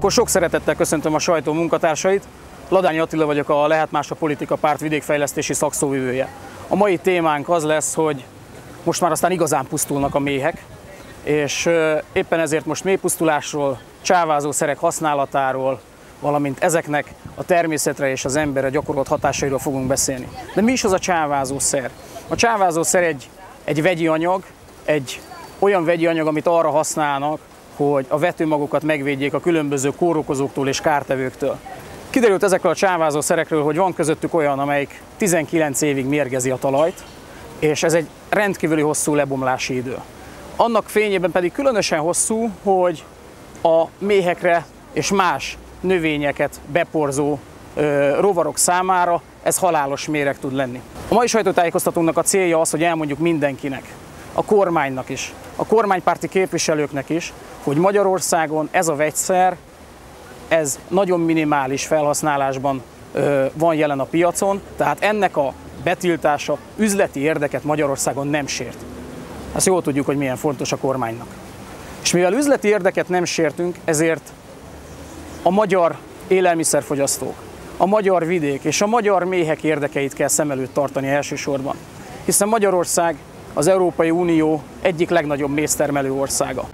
Akkor sok szeretettel köszöntöm a sajtó munkatársait. Ladányi Attila vagyok, a Lehet Más a Politika Párt vidékfejlesztési szakszóvivője. A mai témánk az lesz, hogy most már aztán igazán pusztulnak a méhek, és éppen ezért most mélypusztulásról, csávázó szerek használatáról, valamint ezeknek a természetre és az emberre gyakorolt hatásairól fogunk beszélni. De mi is az a csávázó szer? A csávázó szer egy, egy vegyi anyag, egy olyan vegyi anyag, amit arra használnak, hogy a vetőmagokat megvédjék a különböző kórokozóktól és kártevőktől. Kiderült ezekről a csávázó szerekről, hogy van közöttük olyan, amelyik 19 évig mérgezi a talajt, és ez egy rendkívüli hosszú lebomlási idő. Annak fényében pedig különösen hosszú, hogy a méhekre és más növényeket beporzó ö, rovarok számára ez halálos méreg tud lenni. A mai sajtótájékoztatónak a célja az, hogy elmondjuk mindenkinek, a kormánynak is, a kormánypárti képviselőknek is, hogy Magyarországon ez a vegyszer, ez nagyon minimális felhasználásban van jelen a piacon, tehát ennek a betiltása üzleti érdeket Magyarországon nem sért. Ezt jól tudjuk, hogy milyen fontos a kormánynak. És mivel üzleti érdeket nem sértünk, ezért a magyar élelmiszerfogyasztók, a magyar vidék és a magyar méhek érdekeit kell szem előtt tartani elsősorban. Hiszen Magyarország az Európai Unió egyik legnagyobb méztermelő országa.